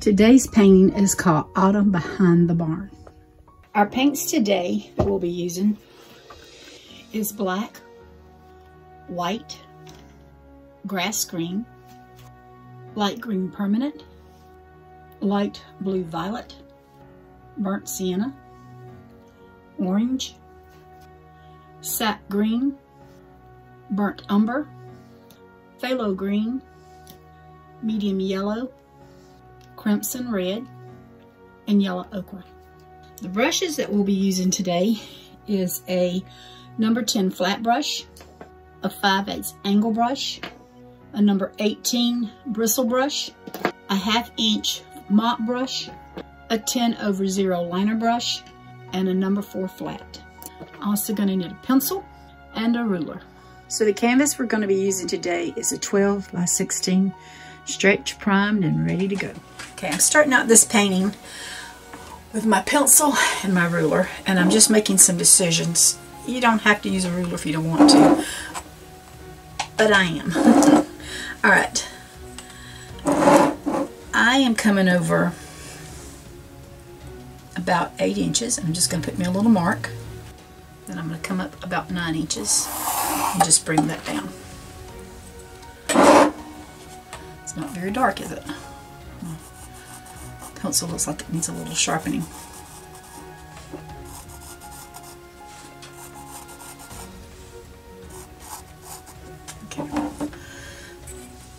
Today's painting is called Autumn Behind the Barn. Our paints today that we'll be using is black, white, grass green, light green permanent, light blue violet, burnt sienna, orange, sap green, burnt umber, phthalo green, medium yellow, crimson red, and yellow ochre. The brushes that we'll be using today is a number 10 flat brush, a 5 8 angle brush, a number 18 bristle brush, a half inch mop brush, a 10 over 0 liner brush, and a number 4 flat. Also going to need a pencil and a ruler. So the canvas we're going to be using today is a 12 by 16 stretch primed and ready to go. Okay, I'm starting out this painting with my pencil and my ruler and I'm just making some decisions. You don't have to use a ruler if you don't want to, but I am. All right. I am coming over about 8 inches. I'm just going to put me a little mark. Then I'm going to come up about 9 inches and just bring that down. It's not very dark, is it? Pencil looks like it needs a little sharpening. Okay.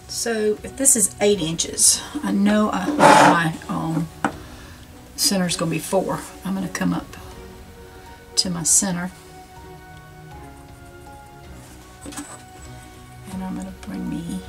So if this is 8 inches, I know I, my um, center is going to be 4. I'm going to come up to my center and I'm going to bring me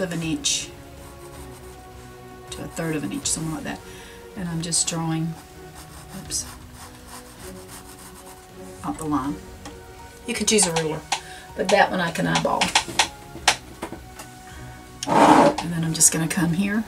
fourth of an inch to a third of an inch, something like that and I'm just drawing oops, out the line. You could use a ruler, but that one I can eyeball. And then I'm just going to come here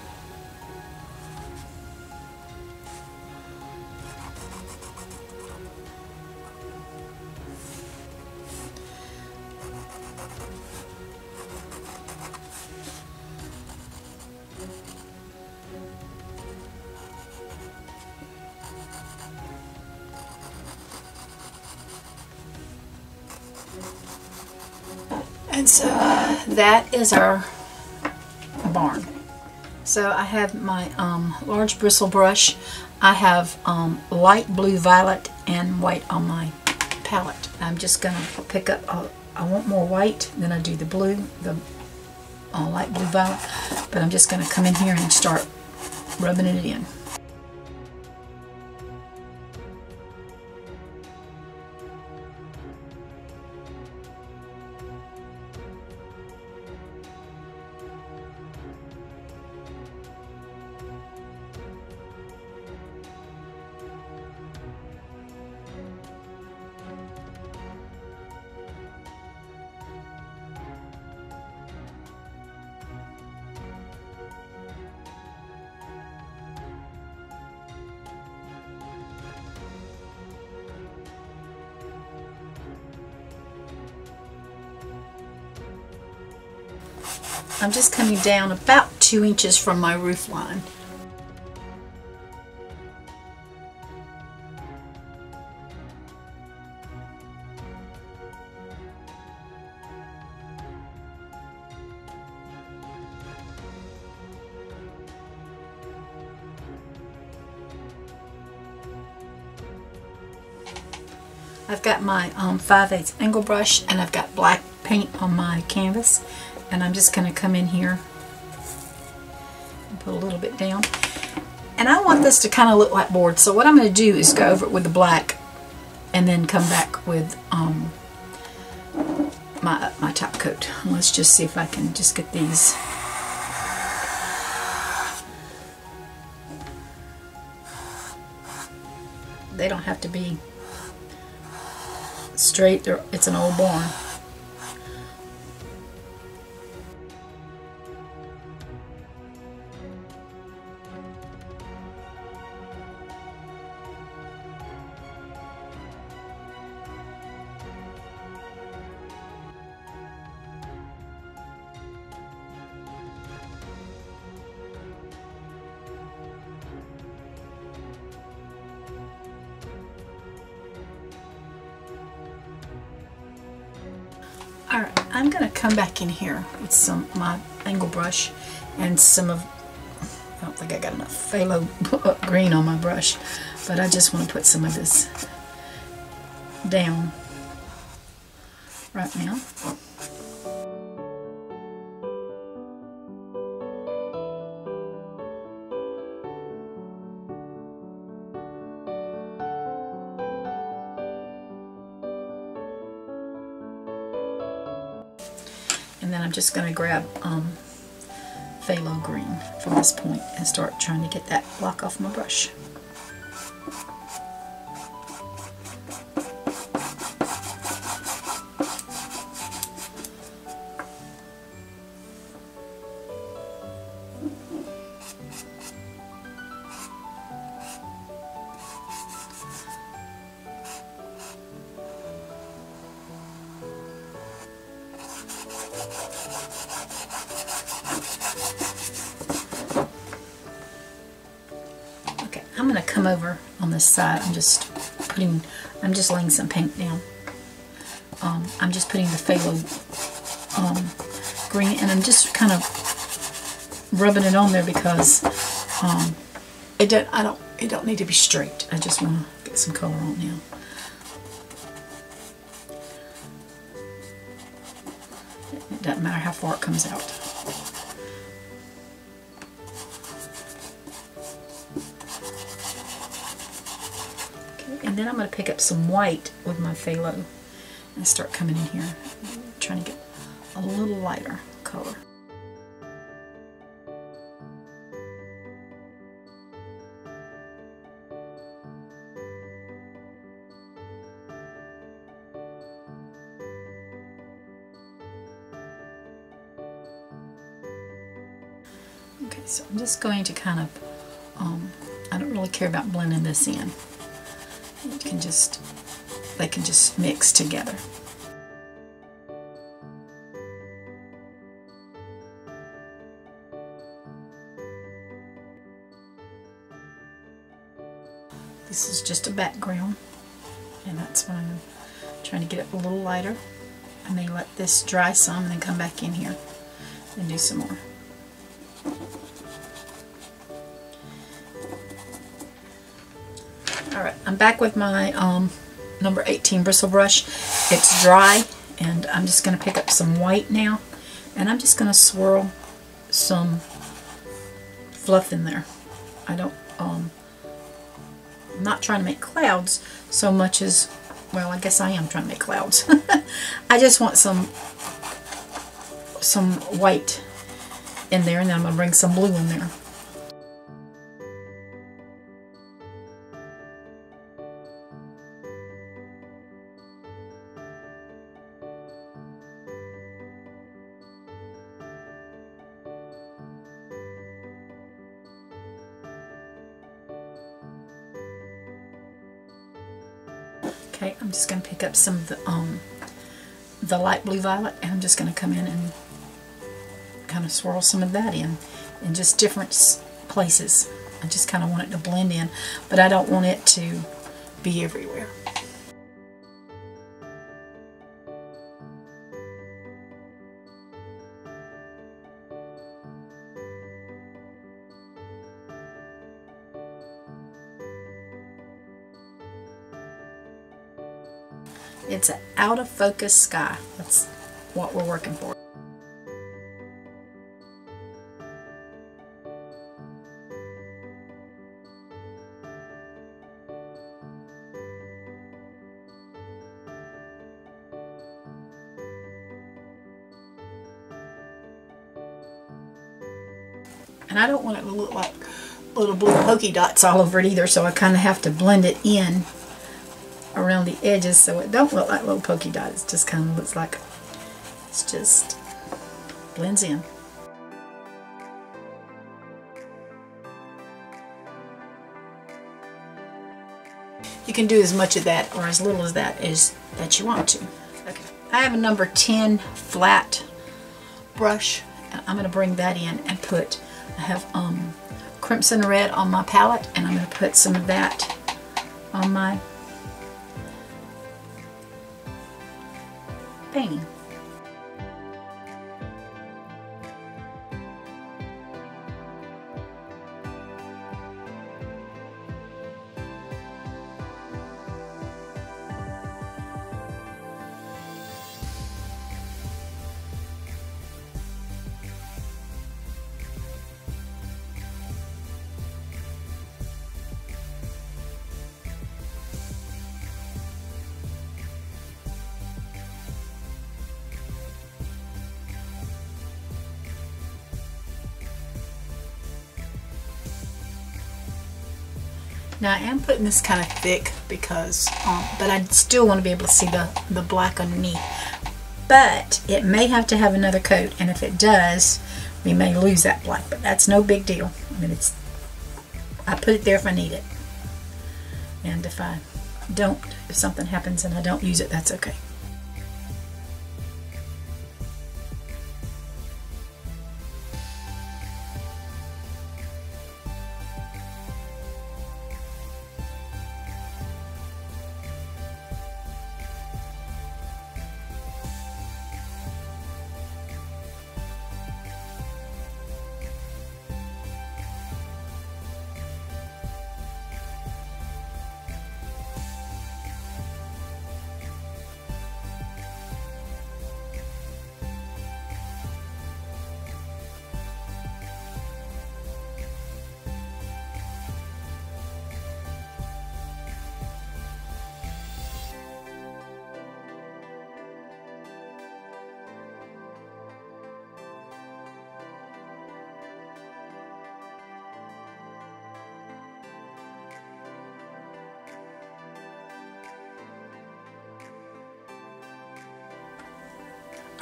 that is our barn. So I have my um, large bristle brush. I have um, light blue violet and white on my palette. I'm just going to pick up, uh, I want more white, then I do the blue, the uh, light blue violet, but I'm just going to come in here and start rubbing it in. I'm just coming down about two inches from my roof line. I've got my um, 5 8 angle brush and I've got black paint on my canvas and I'm just going to come in here and put a little bit down. And I want this to kind of look like board, so what I'm going to do is go over it with the black and then come back with um, my, my top coat. Let's just see if I can just get these they don't have to be straight. They're, it's an old barn. I'm going to come back in here with some my angle brush and some of, I don't think I got enough phthalo green on my brush, but I just want to put some of this down right now. Just going to grab um, phthalo green from this point and start trying to get that block off my brush. Come over on this side. I'm just putting, I'm just laying some paint down. Um, I'm just putting the phthalo um, green and I'm just kind of rubbing it on there because um, it don't, I don't, it don't need to be straight. I just want to get some color on now. It doesn't matter how far it comes out. And then I'm going to pick up some white with my phthalo and start coming in here, trying to get a little lighter color. Okay, so I'm just going to kind of, um, I don't really care about blending this in. Can just, they can just mix together. This is just a background, and that's why I'm trying to get it a little lighter. I may let this dry some and then come back in here and do some more. Alright, I'm back with my um, number 18 bristle brush. It's dry and I'm just going to pick up some white now and I'm just going to swirl some fluff in there. I don't, um, I'm not trying to make clouds so much as, well I guess I am trying to make clouds. I just want some, some white in there and then I'm going to bring some blue in there. Up some of the, um, the light blue violet and I'm just going to come in and kind of swirl some of that in in just different places. I just kind of want it to blend in, but I don't want it to be everywhere. Out of focus sky. That's what we're working for. And I don't want it to look like little blue pokey dots all over it either, so I kind of have to blend it in the edges so it don't look like little polka dots. It just kind of looks like it's just blends in. You can do as much of that or as little as that as that you want to. Okay. I have a number 10 flat brush. And I'm going to bring that in and put, I have um, crimson red on my palette and I'm going to put some of that on my painting. Now I am putting this kind of thick because, um, but I still want to be able to see the, the black underneath. But it may have to have another coat, and if it does, we may lose that black, but that's no big deal. I mean, it's, I put it there if I need it. And if I don't, if something happens and I don't use it, that's okay.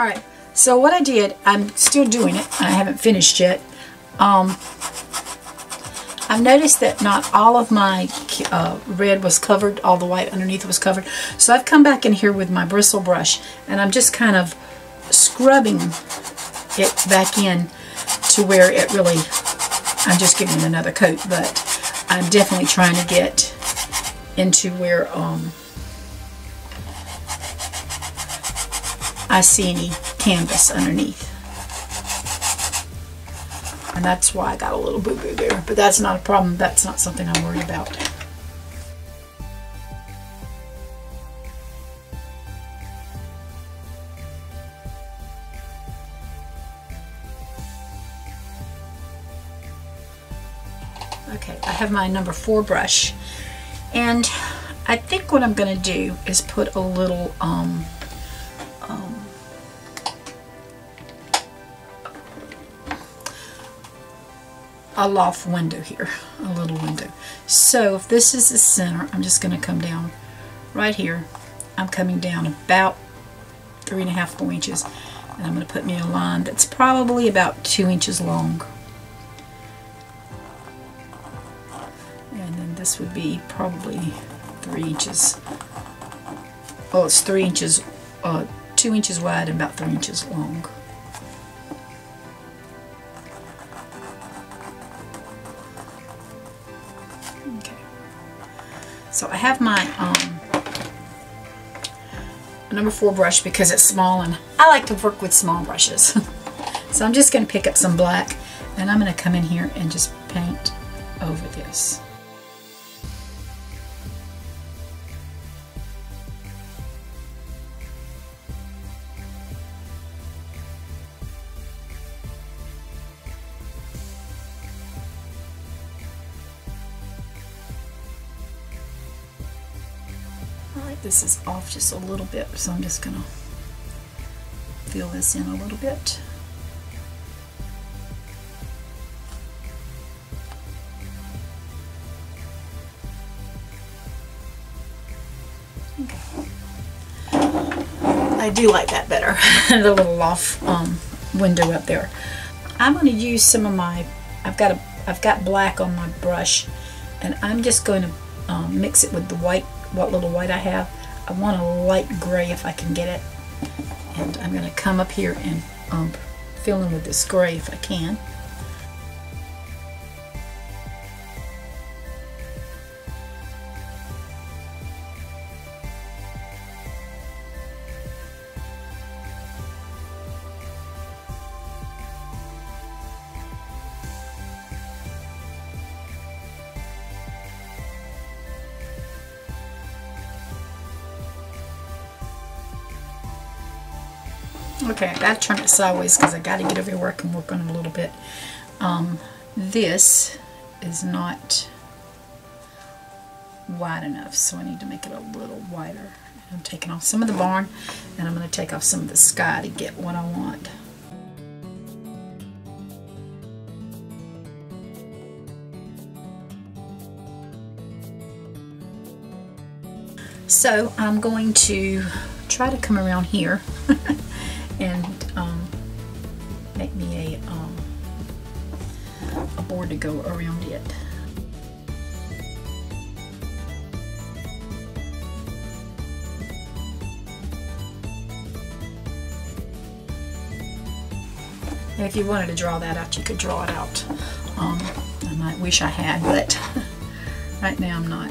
Alright, so what I did, I'm still doing it. I haven't finished yet. Um, I've noticed that not all of my uh, red was covered, all the white underneath was covered. So I've come back in here with my bristle brush and I'm just kind of scrubbing it back in to where it really, I'm just giving it another coat, but I'm definitely trying to get into where um, I see any canvas underneath. And that's why I got a little boo-boo there. But that's not a problem. That's not something I'm worried about. Okay, I have my number four brush. And I think what I'm going to do is put a little um, a loft window here, a little window. So if this is the center, I'm just going to come down right here. I'm coming down about three and a half, four inches. And I'm going to put me a line that's probably about two inches long. And then this would be probably three inches. Oh, it's three inches, uh, two inches wide and about three inches long. Have my um, number four brush because it's small and I like to work with small brushes. so I'm just going to pick up some black and I'm going to come in here and just paint over this. This is off just a little bit, so I'm just going to fill this in a little bit. Okay. I do like that better. the little loft um, window up there. I'm going to use some of my, I've got a, I've got black on my brush and I'm just going to um, mix it with the white, what little white I have. I want a light gray if I can get it. And I'm going to come up here and um, fill in with this gray if I can. Okay, I gotta turn it sideways because I gotta get over here where I work on it a little bit. Um, this is not wide enough, so I need to make it a little wider. I'm taking off some of the barn, and I'm going to take off some of the sky to get what I want. So I'm going to try to come around here and um, make me a, um, a board to go around it. And if you wanted to draw that out, you could draw it out. Um, I might wish I had, but right now I'm not.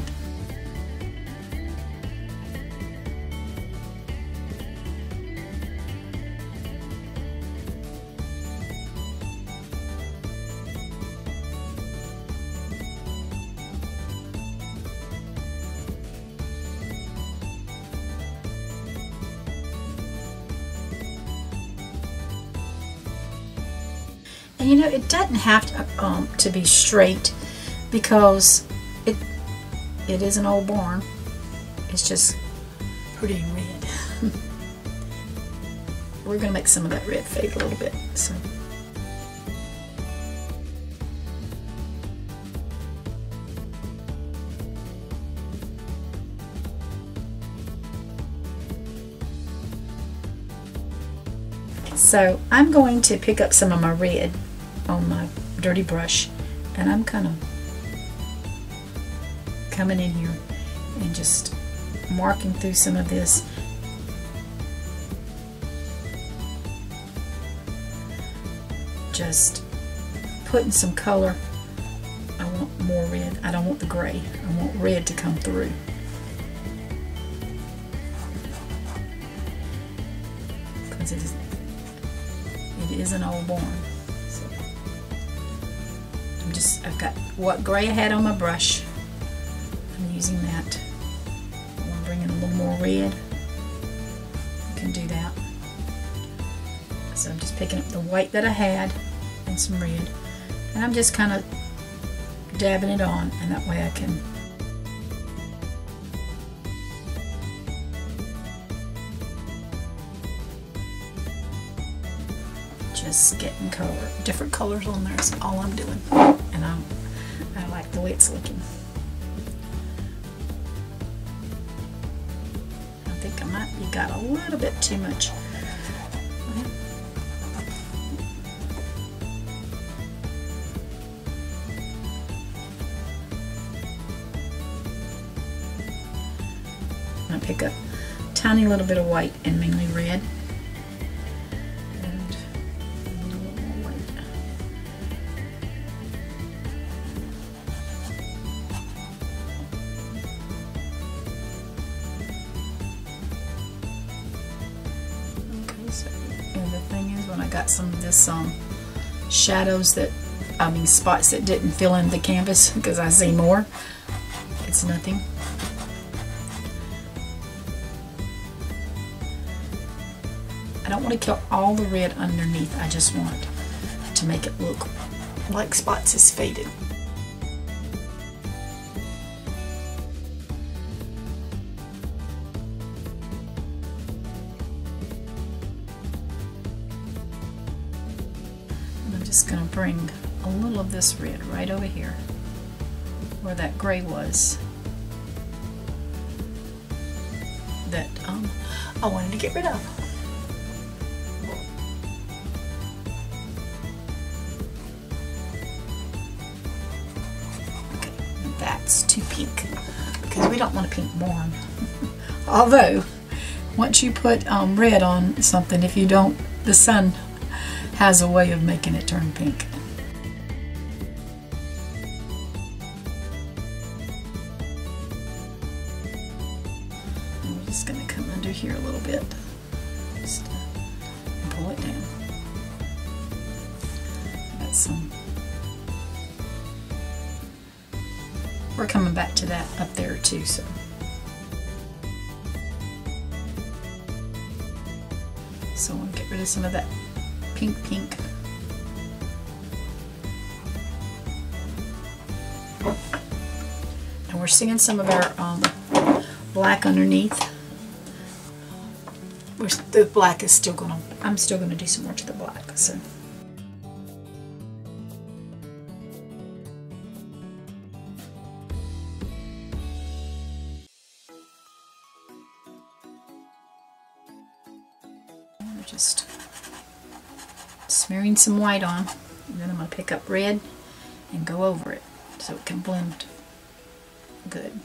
You know, it doesn't have to, um, to be straight because it it is an old barn. It's just pretty red. We're going to make some of that red fade a little bit. So. So I'm going to pick up some of my red on my dirty brush and I'm kind of coming in here and just marking through some of this. Just putting some color. I want more red. I don't want the gray. I want red to come through. Because it is it is an old barn what gray I had on my brush. I'm using that. I want to bring in a little more red. I can do that. So I'm just picking up the white that I had and some red. And I'm just kind of dabbing it on and that way I can just getting color, different colors on there is all I'm doing. And I'm, I like the way it's looking. I think I might be got a little bit too much. I pick up tiny little bit of white and mainly red. Got some of this um, shadows that, I mean spots that didn't fill in the canvas because I see more, it's nothing. I don't want to kill all the red underneath, I just want to make it look like spots is faded. bring a little of this red right over here where that gray was that um, I wanted to get rid of. Okay, that's too pink because we don't want a pink barn. Although, once you put um, red on something, if you don't, the sun has a way of making it turn pink. So. So I want to get rid of some of that pink pink. And we're seeing some of our um, black underneath. We're, the black is still gonna, I'm still gonna do some more to the black, so. Just smearing some white on. And then I'm going to pick up red and go over it so it can blend good.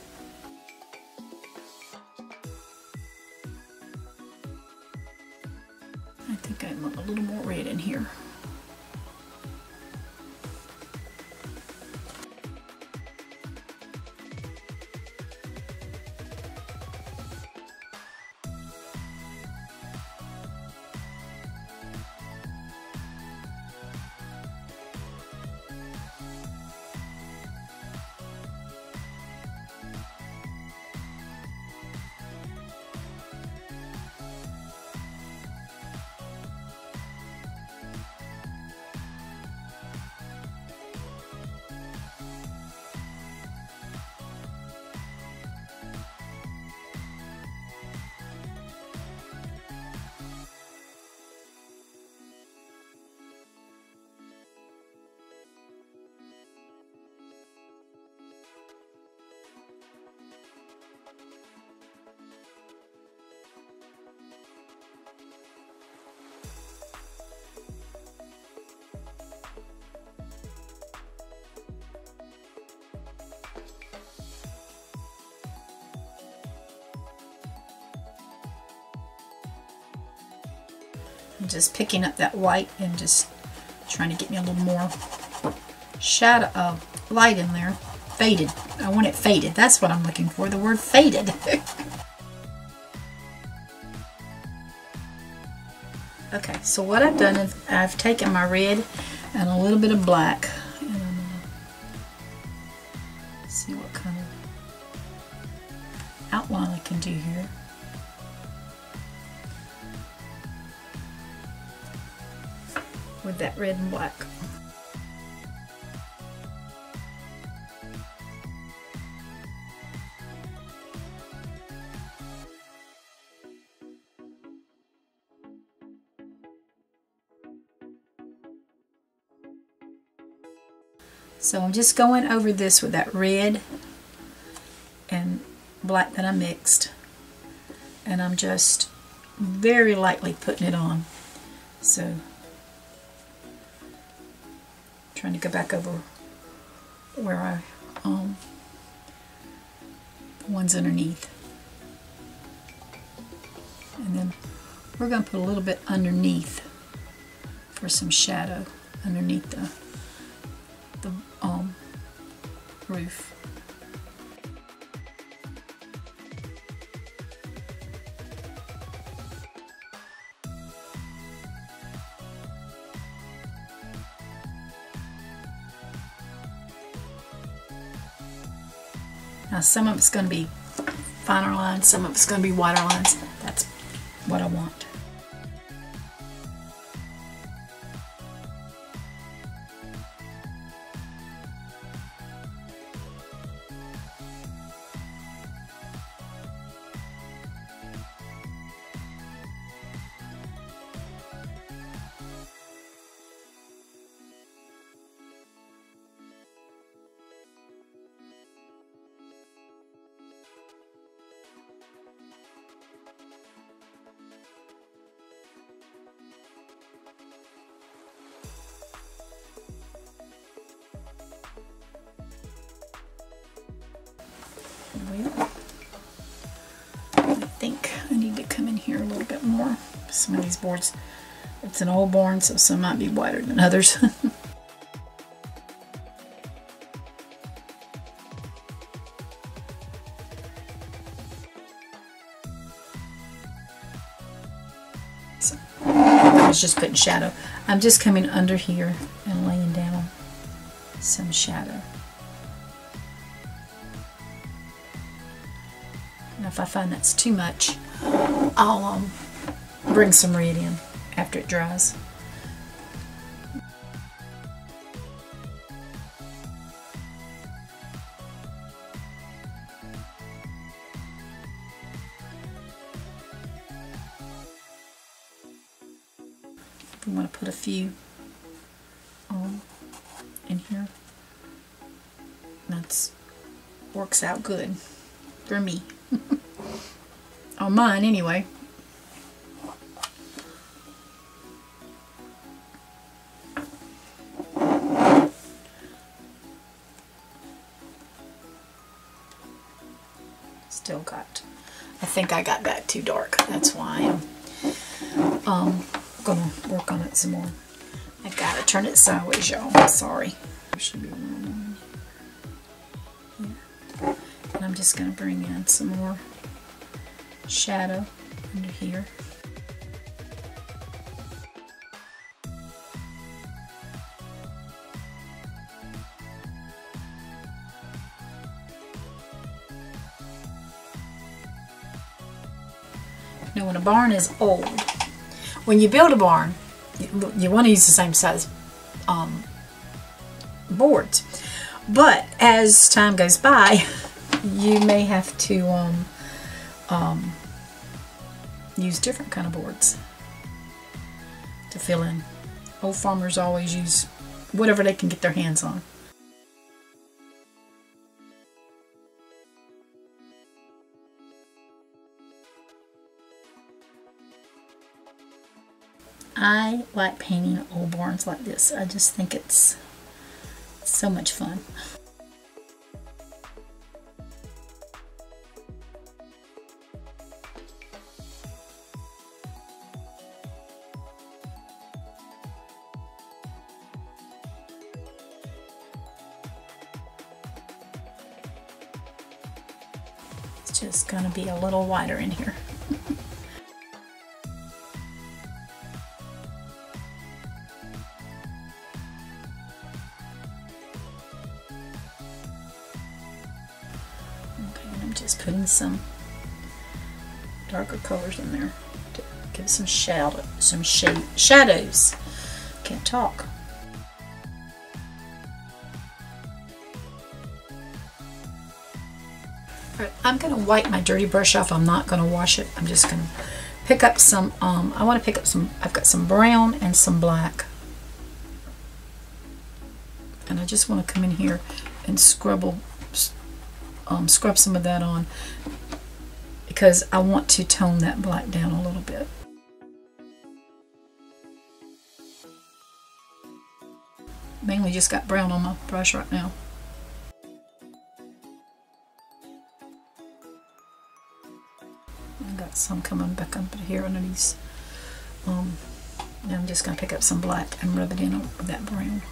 I'm just picking up that white and just trying to get me a little more shadow of uh, light in there. Faded. I want it faded. That's what I'm looking for. The word faded. okay, so what I've done is I've taken my red and a little bit of black that red and black. So I'm just going over this with that red and black that I mixed. And I'm just very lightly putting it on. So trying to go back over where I, um, the ones underneath. And then we're going to put a little bit underneath for some shadow underneath the, the um, roof. Some of it's going to be finer lines, some of it's going to be wider lines. That's what I want. I think I need to come in here a little bit more. Some of these boards, it's an old barn, so some might be wider than others. I was just putting shadow. I'm just coming under here and laying down some shadow. If I find that's too much, I'll um, bring some red in after it dries. We want to put a few um, in here. That's works out good for me. On mine, anyway. Still got, I think I got that too dark. That's why I'm um, gonna work on it some more. I gotta turn it sideways, y'all. Sorry. And I'm just gonna bring in some more shadow under here. Now when a barn is old, when you build a barn, you, you want to use the same size um, boards. But as time goes by, you may have to um, um, use different kind of boards to fill in. Old farmers always use whatever they can get their hands on. I like painting old barns like this. I just think it's so much fun. Be a little wider in here. I'm just putting some darker colors in there to give some shadow, some shade, shadows. Can't talk. I'm going to wipe my dirty brush off. I'm not going to wash it. I'm just going to pick up some, um, I want to pick up some, I've got some brown and some black. And I just want to come in here and scrubble, um, scrub some of that on because I want to tone that black down a little bit. Mainly just got brown on my brush right now. I got some coming back up here under these. Um, I'm just going to pick up some black and rub it in with that brown.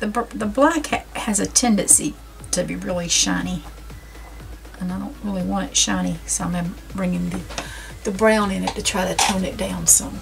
The, the black ha has a tendency to be really shiny. And I don't really want it shiny, so I'm bringing the, the brown in it to try to tone it down some.